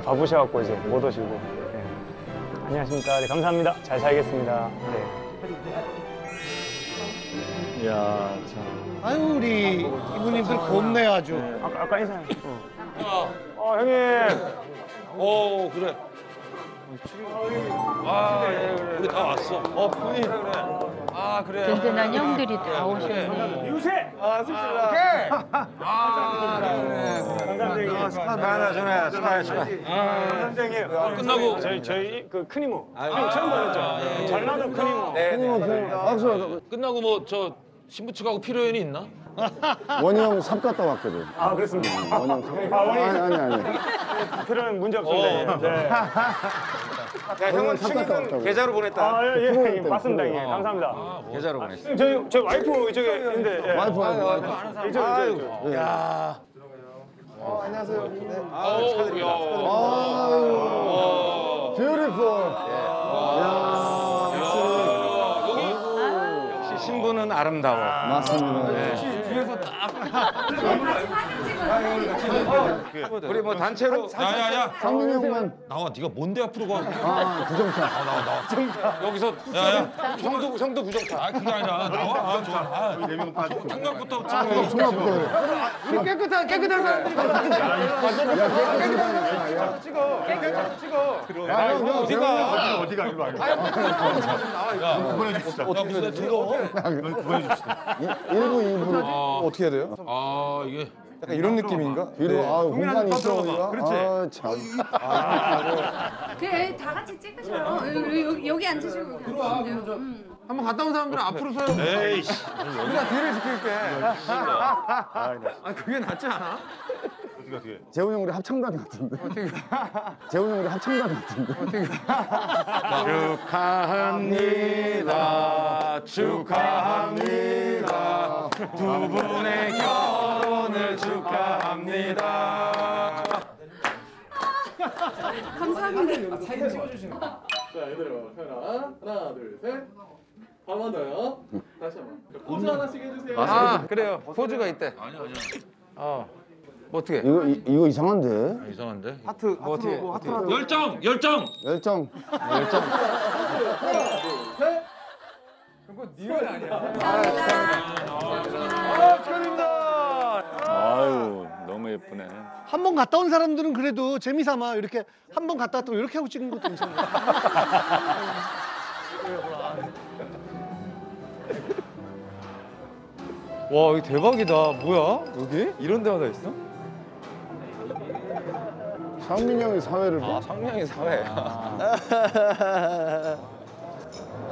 워낙 바쁘셔갖고 이제 못 오시고. 네. 안녕하십니까. 네, 감사합니다. 잘 살겠습니다. 네. 야, 참. 아유 우리 이분님들 곱네 아주. 아까 아까 인사. 어. 어 형님. 오 그래. 아, 예, 그래. 우리 다 왔어. 어, 형님. 그래, 그래. 아, 그래. 든든한 형들이 다 오셨네. 유세. 아, 씁시다. 아, 그래, 그래. 감사합니다. 하나 전에 축하해, 축하해. 선생님. 끝나고. 저희 저희 그 큰 이모. 형 처음 보셨죠? 전라도 큰 이모. 네, 네, 네. 박수. 끝나고 뭐 저 신부 측하고 필요연이 있나? 원희 형삽 갔다 왔거든. 아 그렇습니까? 원희 형 삽. 아, 원희. 아니, 아니, 아니. 필요는 문제 없습니다. 네. 야, 형은 왔다고. 계좌로 보냈다. 아, 예, 예, 예, 맞습니다, 예, 감사합니다. 계좌로 보냈어. 저희, 저희 와이프 이쪽에 있는데, 예. 와이프, 와이프. 와이프. 이쪽, 이쪽, 이쪽. 야. 아우, 야. 아유. 뷰티풀. 역시 신부는 아름다워. 맞습니다. 우리 뭐 단체로. 야야야. 상민이 형만. 나와. 네가 뭔데 앞으로 가? 아, 부정차. 여기서 야야. 형도 형도 부정타. 아 그게 아니라 나와. 아, 좋아. 아, 생각부터 찍어. 총각부터 그래. 깨끗한 깨끗한 사람들이 야, 형, 형, 어디가? 어디가 이리 와. 이리 와. 야, 보내줍시다. 무슨 뜨거워? 보내줍시다. 일부, 일부. 어떻게 해야 돼요? 아 이게 약간 이런 느낌인가? 뒤로, 아, 공간이 있어, 들어가. 우리가. 그렇지. 아, 참. 그래 다 같이 찍으셔요. 여기, 여기, 여기 앉으시고 여기 앉으세요. 음. 한번 갔다 온 사람들은 앞으로 서요. 에이씨. 우리가 뒤를 지킬게. 아 그게 낫지 않아? 어떻게 어떻게? 재훈이 형 우리 합창단 같은데. 재훈이 형 우리 합창단 같은데. 축하합니다. 축하합니다. 두 분의 결혼을 축하합니다. 감사합니다. 아 그래요. 포즈가 있대. 아니 아니야. 어. 뭐 어떻게? 이거, 이, 이거 이상한데? 이상한데? 하트 뭐 어떻게? 어떻게? 열정 열정. 열정. 아유 너무 예쁘네. 한 번 갔다 온 사람들은 그래도 재미삼아 이렇게 한 번 갔다 왔다고 이렇게 하고 찍는 것도 괜찮아. 와 여기 대박이다. 뭐야 여기? 이런 데가 다 있어? 상민이 형이 사회를 봐. 상명이 사회.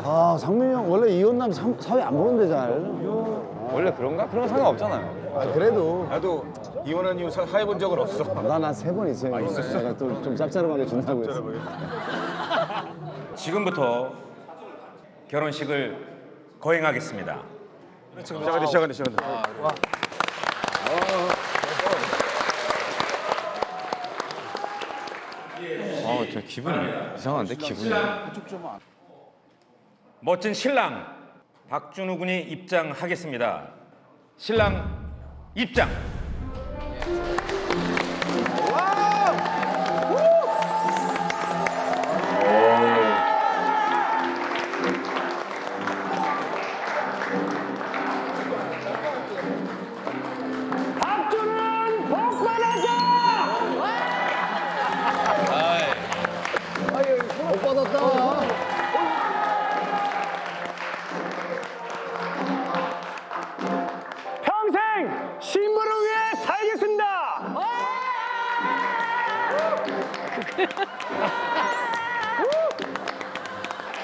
아, 상민이 형 원래 이혼남 사, 사회 안 보는데 잘. 원래 그런가? 그런 거 상관없잖아요. 아, 그래도 나도 이혼한 이후 사회 본 적은 없어. 난한세번 있어요. 있었어? 내가 또 좀 짭짤하게 준다고 했어. 지금부터 결혼식을 거행하겠습니다. 시작한다 시작한다 시작한다. 아, 저 기분이 이상한데 기분이. 멋진 신랑 박준우 군이 입장하겠습니다. 신랑 입장.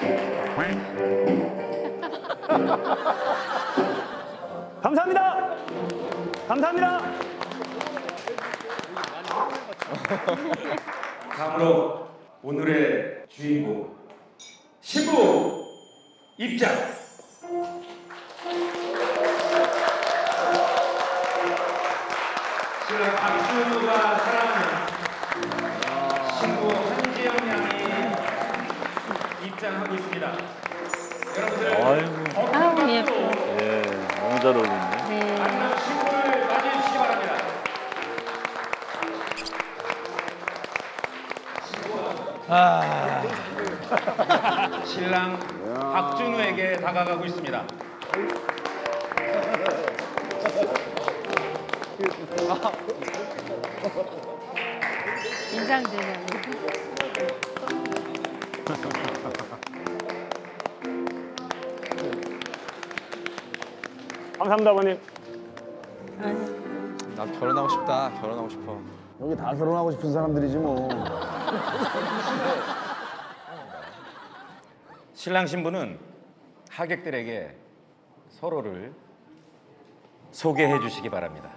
감사합니다. 감사합니다. 다음으로 오늘의 주인공 신부 입장. 신랑 박준우가 입장하고 있습니다. 여러분들 아우 예뻐. 예, 너무 잘 어울리네. 네. 만남 신부를 맞이해 주시기 바랍니다. 신랑 박준우에게 다가가고 있습니다. 긴장되네. 감사합니다, 아버님. 나 결혼하고 싶다. 결혼하고 싶어. 여기 다 결혼하고 싶은 사람들이지 뭐. 신랑 신부는 하객들에게 서로를 소개해 주시기 바랍니다.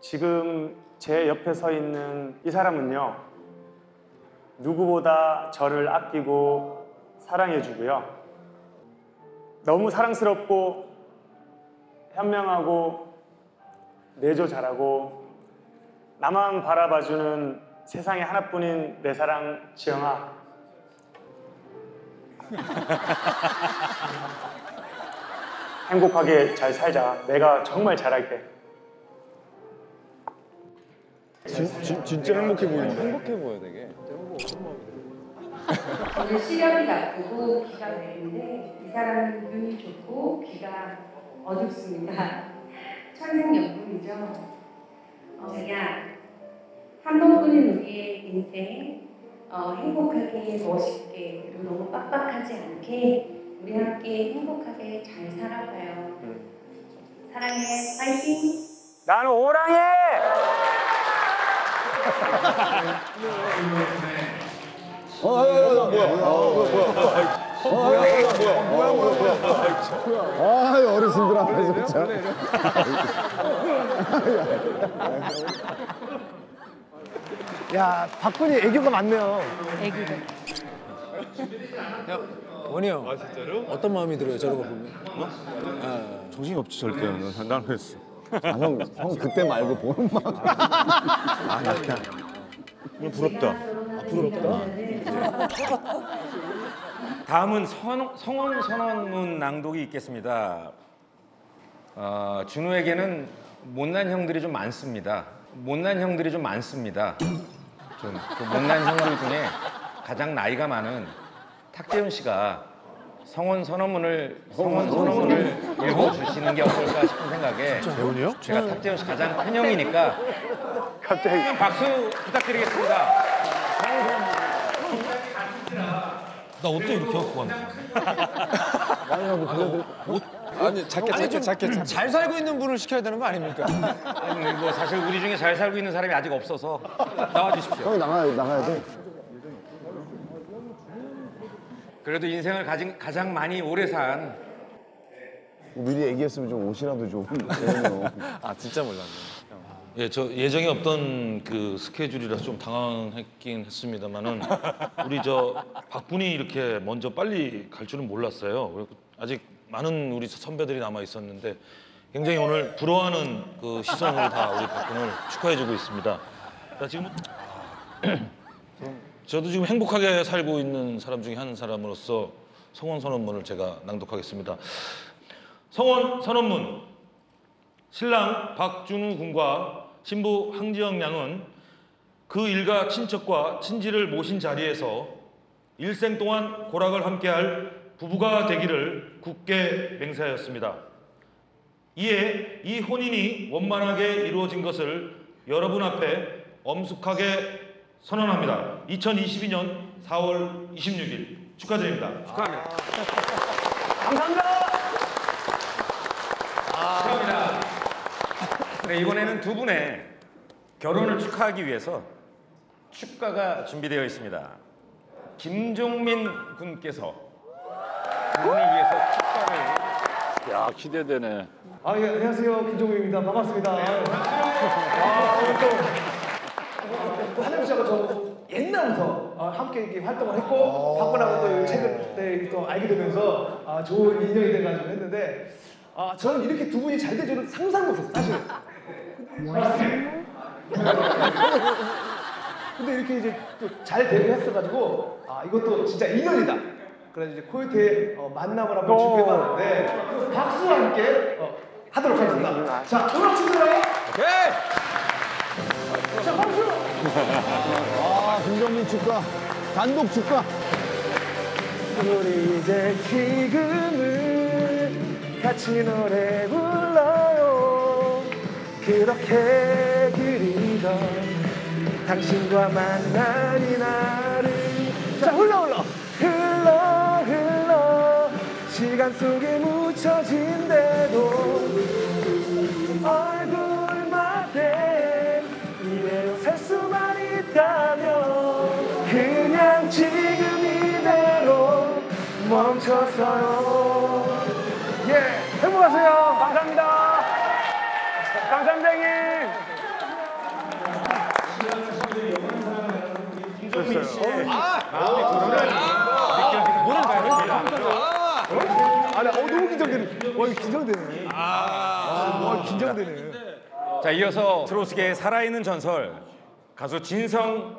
지금 제 옆에 서 있는 이 사람은요, 누구보다 저를 아끼고 사랑해주고요. 너무 사랑스럽고 현명하고 내조 잘하고 나만 바라봐주는 세상에 하나뿐인 내 사랑 지영아. 행복하게 잘 살자. 내가 정말 잘할게. 진, 진, 진짜 행복해 보이는데. 행복해 보여 되게. 오늘 시력이 나쁘고 귀가 매운데 이 사람은 눈이 좋고 귀가 어둡습니다. 천생연분이죠. 어, 자기야, 한 번뿐인 우리의 인생 어, 행복하게, 멋있게, 그리고 너무 빡빡하지 않게 우리 함께 행복하게 잘 살아봐요. 사랑해, 파이팅! 나는 오랑해! 어, 어, 어, 어, 뭐야? 어, 뭐야? 어, 뭐야? 뭐야? 뭐야? 뭐야? 아, 이 어르신들 앞에서 참. 야 박군이 애교가 많네요. 애기들. 원희 형. 아 진짜로? 어떤 마음이 들어요 저런 거 보면? 정신이 없지 절대. 나는 했어. 아, 형, 형 그때 말고 보는 막. 부럽다. 다음은 선, 성원 선언문 낭독이 있겠습니다. 어, 준우에게는 못난 형들이 좀 많습니다. 못난 형들이 좀 많습니다. 좀 그 못난 형들 중에 가장 나이가 많은 탁재훈 씨가 성원 선언문을 성원 선언문을 읽어 주시는 게 어떨까 싶은 생각에 재훈이요? 제가 탁재훈 씨 가장 큰 형이니까 갑자기 박수 부탁드리겠습니다. 나 옷도 이렇게 갖고 왔네. 아니 자켓 자켓 자켓. 잘 살고 있는 분을 시켜야 되는 거 아닙니까? 아니, 뭐 사실 우리 중에 잘 살고 있는 사람이 아직 없어서 나와 주십시오. 형이 나가야, 나가야 돼. 그래도 인생을 가진, 가장 많이 오래 산 미리 얘기했으면 좀 옷이라도 좀. 아 진짜 몰랐네. 예, 저 예정에 없던 그 스케줄이라서 좀 당황했긴 했습니다만은 우리 저 박분이 이렇게 먼저 빨리 갈 줄은 몰랐어요. 그리고 아직 많은 우리 선배들이 남아 있었는데 굉장히 오늘 부러워하는 그 시선으로 다 우리 박분을 축하해주고 있습니다. 자, 지금 저도 지금 행복하게 살고 있는 사람 중에 한 사람으로서 성원 선언문을 제가 낭독하겠습니다. 성원 선언문. 신랑 박준우 군과 신부 황지영 양은 그 일가 친척과 친지를 모신 자리에서 일생 동안 고락을 함께할 부부가 되기를 굳게 맹세하였습니다. 이에 이 혼인이 원만하게 이루어진 것을 여러분 앞에 엄숙하게 선언합니다. 2022년 4월 26일 축하드립니다. 축하합니다. 감사합니다. 축하합니다. 네, 이번에는 두 분의 결혼을 축하하기 위해서 축가가 준비되어 있습니다. 김종민 군께서 두 분을 위해서 축가를 야 기대되네. 아, 예, 안녕하세요. 김종국입니다. 반갑습니다. 아, 오늘 또, 또 한영 씨하고 저 옛날부터 아, 함께 활동을 했고, 박근하고 또 최근에 또 알게 되면서 아, 좋은 인연이 돼가지고 했는데, 아, 저는 이렇게 두 분이 잘 될 줄은 상상도 못했어요, 사실. 근데 이렇게 이제 또 잘 되고 했어가지고, 아, 이것도 진짜 인연이다. 그래서 이제 코요태의 어, 만남을 한번 준비해봤는데, 박수와 함께 어, 하도록 하겠습니다. 자, 음악 주세요. 자, 박수! 아, 김정민 축가. 단독 축가. 우리 이제 지금을 같이 노래 불러요 그렇게 그리던 당신과 만난 이날을 자 흘러 흘러 흘러 흘러 시간 속에 묻혀진대도 있다면 그냥 지금 이대로 멈춰서요. 예 행복하세요. 감사합니다. 감사합니다, 형님. 아니 어 너무 긴장되네. 와 이거 긴장되네. 와 긴장되네. 자, 이어서 트로트계의 살아있는 전설 가수 진성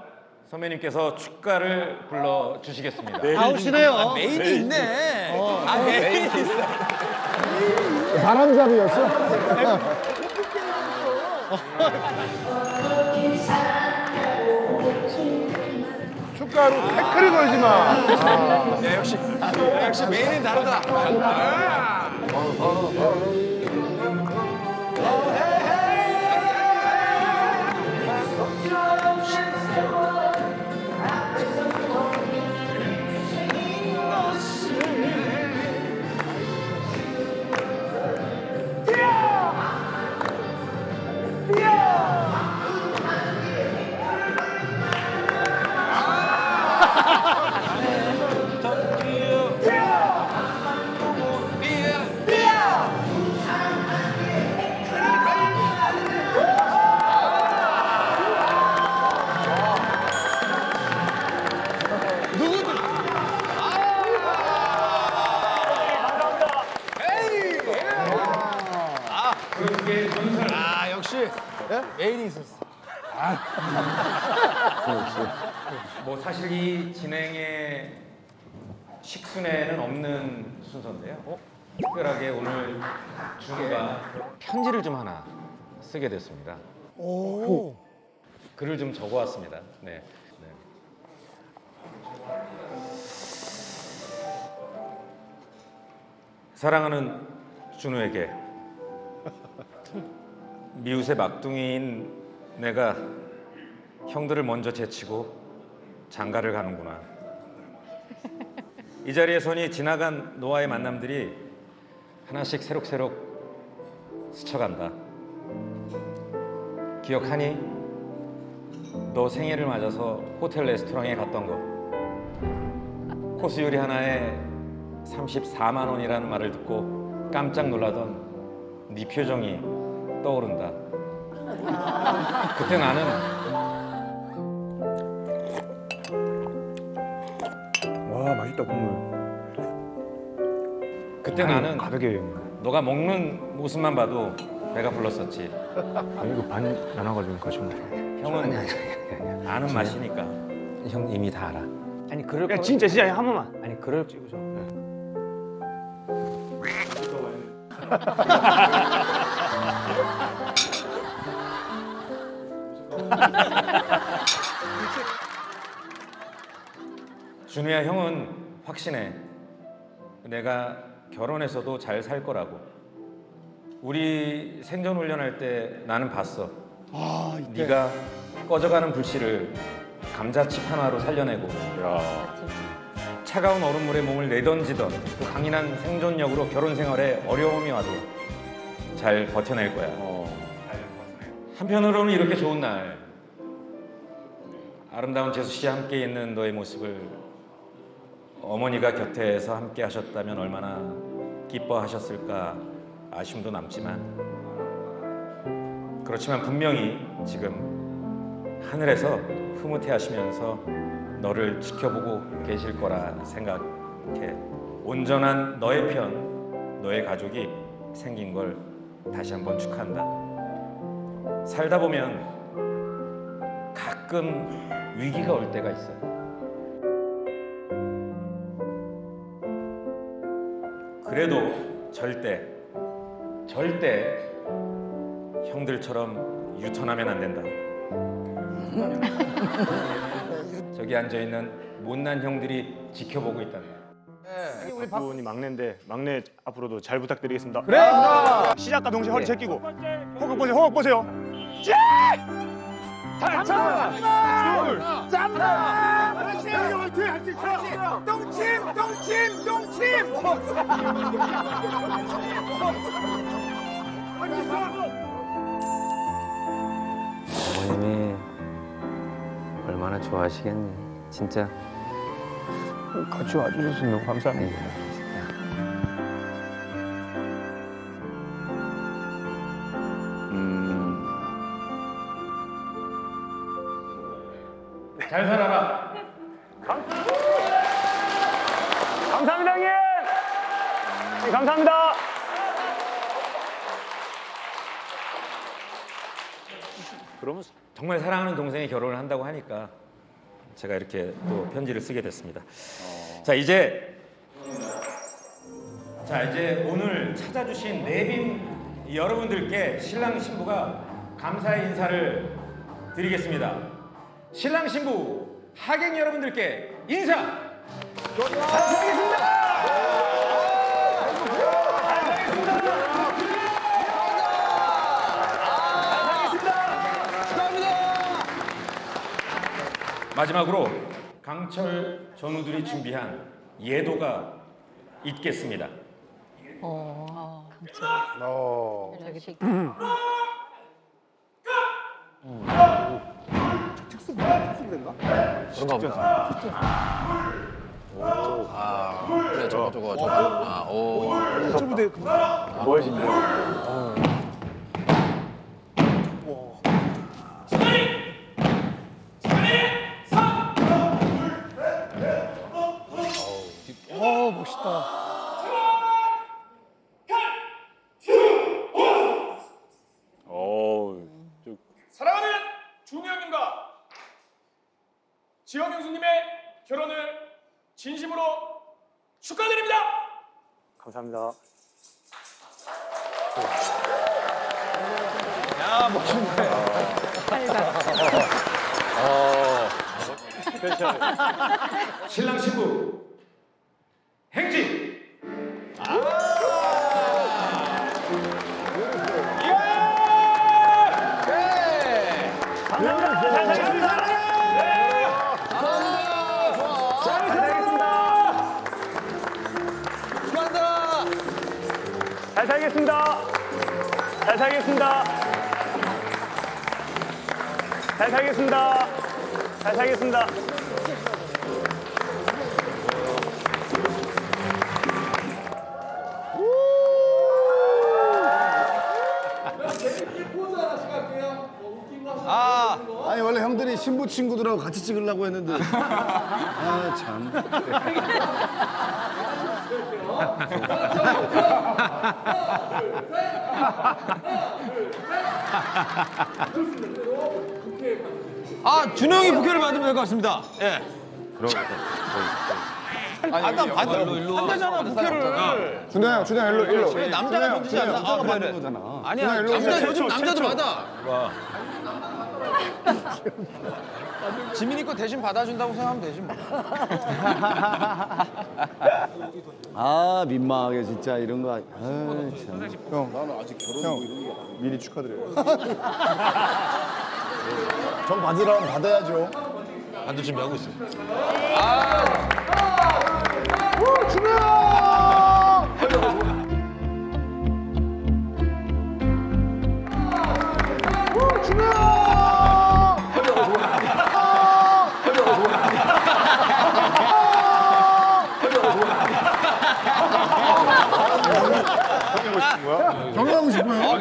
선배님께서 축가를 불러 주시겠습니다. 아, 메인이 있네. 아, 메인이 있어. 바람잡이였어? 축가로 태클을 걸지 마. 야, 역시, 야, 역시 메인은 다르다. 아, 역시 메인이 있었어. 뭐 사실 이 진행의 식순에는 없는 순서인데요. 특별하게 오늘 준우가 편지를 좀 하나 쓰게 됐습니다. 글을 좀 적어왔습니다. 네. 네. 사랑하는 준우에게 미웃의 막둥이인 내가 형들을 먼저 제치고 장가를 가는구나. 이 자리에 서니 지나간 노아의 만남들이 하나씩 새록새록 스쳐간다. 기억하니? 너 생일을 맞아서 호텔 레스토랑에 갔던 거. 코스 요리 하나에 34만 원이라는 말을 듣고 깜짝 놀라던 네 표정이 떠오른다. 그때 나는 와, 맛있다, 국물. 그때 나는 가볍게. 너가 먹는 모습만 봐도 배가 불렀었지. 아니, 이거 반 나눠가지고 거짓말. 형은 아는 맛이니까. 형 이미 다 알아. 아니 그럴 야, 진짜, 진짜 한 번만. 아니 그럴 찍으셔. 준우야 형은 확신해. 내가 결혼해서도 잘 살 거라고. 우리 생존 훈련할 때 나는 봤어. 네가 꺼져가는 불씨를 감자칩 하나로 살려내고 차가운 얼음물에 몸을 내던지던 그 강인한 생존력으로 결혼 생활에 어려움이 와도 잘 버텨낼 거야. 한편으로는 이렇게 좋은 날 아름다운 재수 씨와 함께 있는 너의 모습을 어머니가 곁에서 함께 하셨다면 얼마나 기뻐하셨을까 아쉬움도 남지만 그렇지만 분명히 지금 하늘에서 흐뭇해 하시면서 너를 지켜보고 계실 거라 생각해 온전한 너의 편 너의 가족이 생긴 걸 다시 한번 축하한다 살다 보면 가끔 위기가 올 때가 있어 그래도 절대 절대 형들처럼 유턴하면 안 된다. 저기 앉아 있는 못난 형들이 지켜보고 있다. 박분이 막내인데 막내 앞으로도 잘 부탁드리겠습니다. 그래. 시작과 동시에 허리 제끼고 호흡 보세요. 호흡 보세요. 어머님이 얼마나 좋아하시겠니. 진짜 같이 와주셔서 너무 감사합니다. 잘 살아라. 감사합니다, 형님. 네, 감사합니다. 그러면 정말 사랑하는 동생이 결혼을 한다고 하니까 제가 이렇게 또 편지를 쓰게 됐습니다. 자 이제 자 이제 오늘 찾아주신 내빈 여러분들께 신랑 신부가 감사의 인사를 드리겠습니다. 신랑 신부 하객 여러분들께 인사. 마지막으로 강철 전우들이 준비한 예도가 있겠습니다. 어, 그래 저거 저거 저거. 아, 오. 어 멋있다. 사랑하는 준이 형님과 지영 형수님의 결혼을 진심으로 축하드립니다. 감사합니다. 신랑 신부 행진. 잘 살겠습니다. 잘 살겠습니다. 잘 살겠습니다. 잘 살겠습니다. 형들이 신부 친구들하고 같이 찍으려고 했는데 아 참. 아 준호 형이 부케를 받으면 될 것 같습니다. 예. 받아 받아 일로 일로. 한대잖아 부케를. 준호 형, 준호 형 일로 일로. 남자가 던지지 않나? 아. 거잖아. 아니야 남자. 요즘 남자도 받아. 지민이 거 대신 받아준다고 생각하면 되지 뭐. 아 민망하게 진짜 이런 거. 아 참. 형, 나는 아직 결혼하고 이런 게. 미리 축하드려요. 전 받으라면 받아야죠. 반도 준비하고 있어요. 경험하고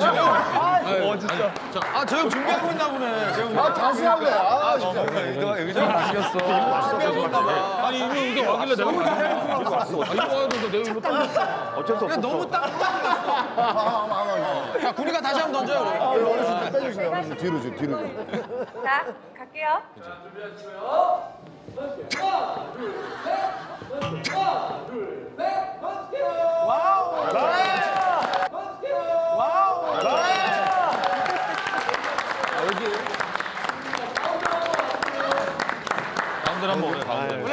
싶어요. 아저 형 준비하고 있나 보네. 저 형. 아 다시 할래. 아 진짜. 의자가 바뀌었어. 준비하고 있나 봐. 아니 이거 이게 와길래 내가 이거 왔어. 아, 이거 와도 내가 이거 딱 어쩔 수 없어. 너무 딱. 아, 아, 아, 야 구리가 다시 한번 던져요. 아. 우리. 어르신 빼주세요. 어르신 뒤로 좀 뒤로 좀. 자, 갈게요.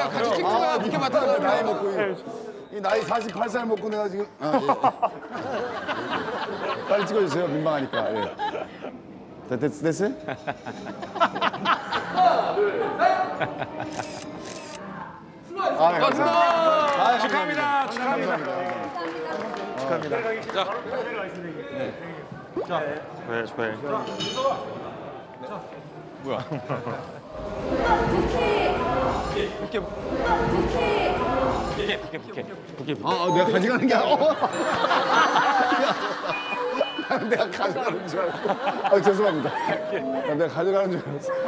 그냥 같이 찍는 거야. 늦게 맡은 거야. 나이 먹고. 이- 이 나이 48살 먹고 내가 지금. 아, 예. 빨리 찍어주세요. 민망하니까. 예. 됐, 됐, 됐어요? 아, 감사합니다. 아, 축하합니다. 축하합니다. 축하해 축하해. 뭐야? 아, 아, 내가 가져가는 게 아니라. 어. 내가 가져가는 줄 알고. 아, 죄송합니다. 아, 내가 가져가는 줄 알았어.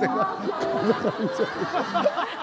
내가 가져가는 줄 알고.